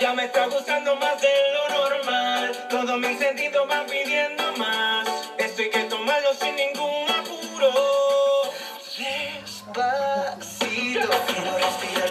Ya me está gustando más de lo normal. Todos mis sentidos van pidiendo más. Esto hay que tomarlo sin ningún apuro. Despacito, quiero respirar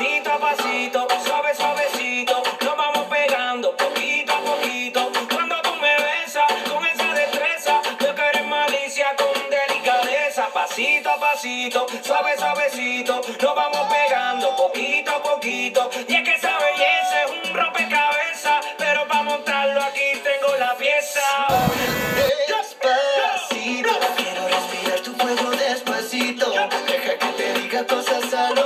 pasito a pasito, suave, suavecito, nos vamos pegando poquito a poquito. Cuando tú me besas con esa destreza, yo que eres malicia con delicadeza. Pasito a pasito, suave, suavecito, nos vamos pegando poquito a poquito. Y es que esa belleza es un rompecabezas, pero para montarlo aquí tengo la pieza. Despacito, quiero respirar tu fuego despacito. Deja que te diga cosas al